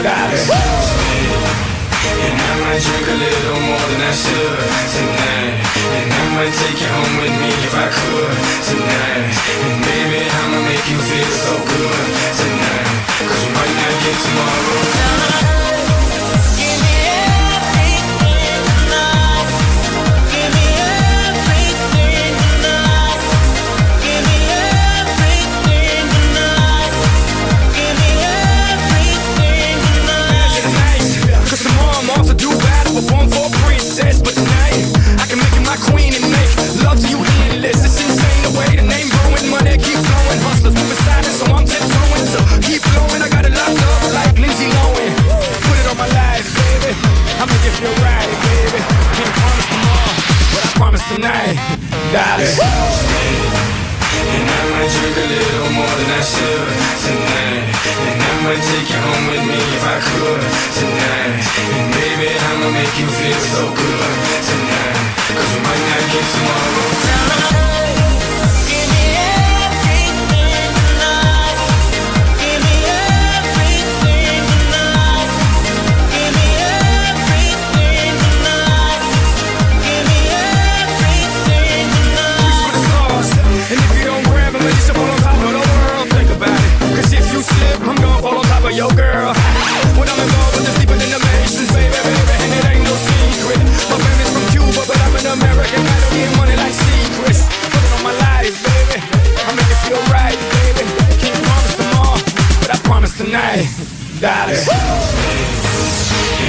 And I might drink a little more than I should tonight. And I might take you home with me if I could tonight Baby. Can't promise tomorrow, but I promise tonight, darling. And I might drink a little more than I should tonight And I might take you home with me if I could tonight And baby, I'ma make you feel so good tonight tonight, darling. And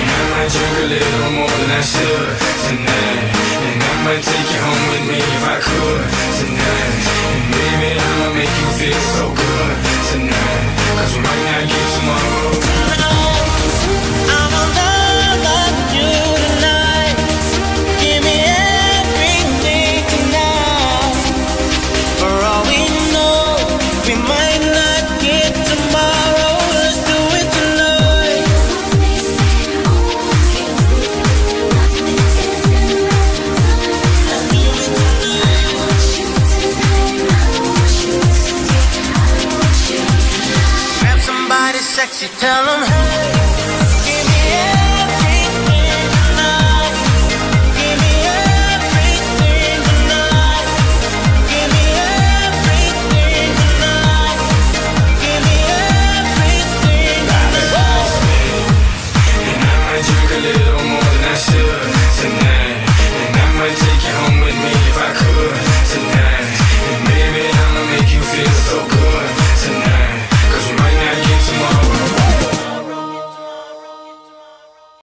I might drink a little more than I should tonight. And I might take you home with me if I could tonight. And baby, sexy, tell them hey.